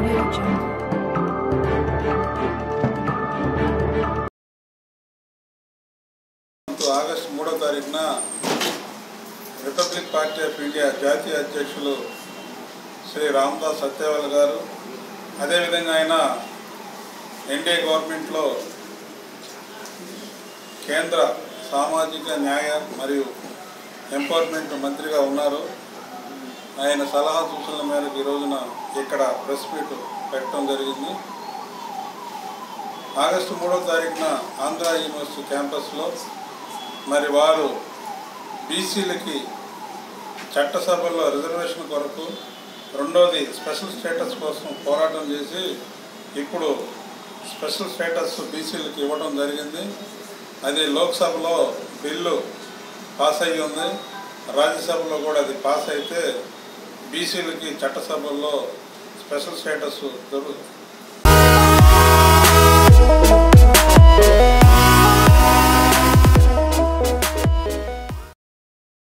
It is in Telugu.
Audio Jungle. ఆగస్టు మూడో తారీఖున రిపబ్లిక్ పార్టీ ఆఫ్ ఇండియా జాతీయ అధ్యక్షులు శ్రీ రామదాస్ సత్యవాల్ గారు అదేవిధంగా ఆయన ఎన్డీఏ గవర్నమెంట్లో కేంద్ర సామాజిక న్యాయ మరియు ఎంపవర్మెంట్ మంత్రిగా ఉన్నారు ఆయన సలహా సూచనల మేరకు ఈ రోజున ఇక్కడ ప్రెస్ మీట్ పెట్టడం జరిగింది. ఆగస్టు మూడో తారీఖున ఆంధ్ర యూనివర్సిటీ క్యాంపస్లో మరి వారు బీసీలకి చట్టసభల్లో రిజర్వేషన్ కొరకు రెండోది స్పెషల్ స్టేటస్ కోసం పోరాటం చేసి ఇప్పుడు స్పెషల్ స్టేటస్ బీసీలకి ఇవ్వడం జరిగింది. అది లోక్సభలో బిల్లు పాస్ అయ్యి ఉంది. రాజ్యసభలో కూడా అది పాస్ అయితే బీసీలకి చట్టసభల్లో స్పెషల్ స్టేటస్ దొరుకు